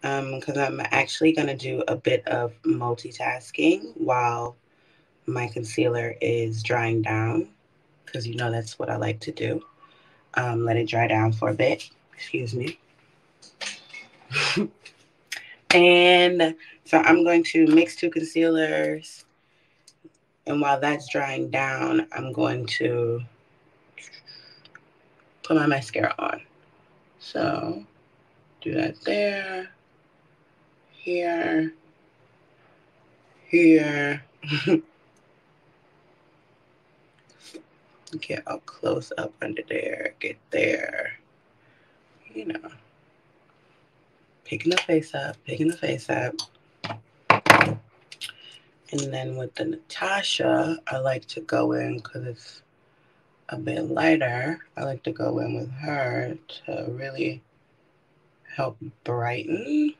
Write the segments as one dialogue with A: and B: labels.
A: because um, I'm actually going to do a bit of multitasking while my concealer is drying down because you know that's what I like to do. Um, let it dry down for a bit. Excuse me. and so I'm going to mix two concealers. And while that's drying down, I'm going to put my mascara on. So do that there, here, here. get up close up under there, get there, you know, picking the face up, picking the face up. And then with the Natasha, I like to go in because it's a bit lighter. I like to go in with her to really help brighten.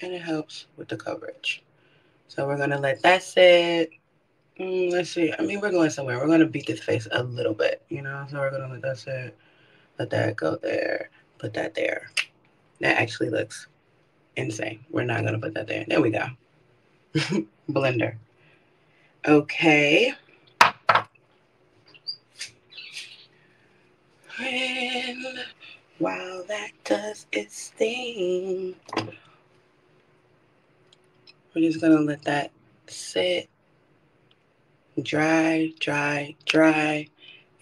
A: And it helps with the coverage. So we're going to let that sit. Mm, let's see. I mean, we're going somewhere. We're going to beat this face a little bit, you know? So we're to let that sit. Let that go there. Put that there. That actually looks insane. We're not going to put that there. There we go. Blender. Okay. And while that does its thing, we're just going to let that sit dry, dry, dry.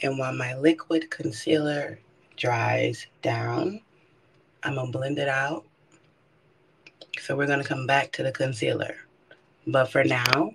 A: And while my liquid concealer dries down, I'm gonna blend it out. So we're gonna come back to the concealer. But for now,